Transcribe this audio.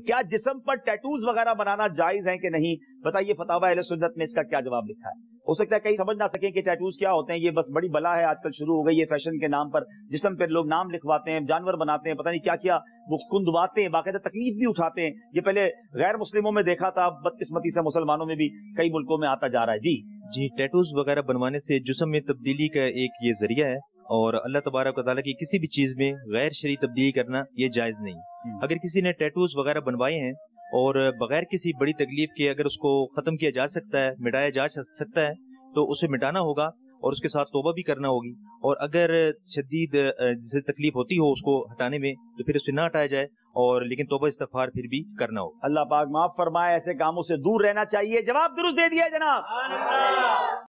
क्या जिसम पर टैटूज वगैरह बनाना जायज़ है कि नहीं? बताइए, फतावा अहले सुन्नत में इसका क्या जवाब लिखा है? हो सकता है कहीं समझ ना सके कि टैटूज क्या होते हैं। ये बस बड़ी बला है, आजकल शुरू हो गई है फ़ैशन के नाम पर। जिसम पर लोग नाम लिखवाते हैं, जानवर बनाते हैं, पता नहीं क्या क्या वो कुंदवाते हैं, बाकायदा तकलीफ़ भी उठाते हैं। ये पहले गैर मुस्लिमों में देखा था बदकिस्मती से मुसलमानों में भी कई मुल्कों में आता जा रहा है। जी। जी टैटूज वगैरह बनवाने से जिसम में तब्दीली का एक ये ज़रिया है। और अल्लाह तबारक ताला की किसी भी चीज़ में गैर शरी तब्दीली करना ये जायज़ नहीं। हम्म। अगर किसी ने टैटूज वगैरह बनवाए हैं और बगैर किसी बड़ी तकलीफ़ के अगर उसको खत्म किया जा सकता है मिटाया जा सकता है तो उसे मिटाना होगा और उसके साथ तोबा भी करना होगी। और अगर शदीद जिसे तकलीफ़ होती हो उसको हटाने में तो फिर उसे ना हटाया जाए और लेकिन तोबा इस्तफार फिर भी करना होगा अल्लाह पाक माफ़ फरमाए ऐसे कामों से दूर रहना चाहिए। जवाब दुरुस्त दे दिया जनाब।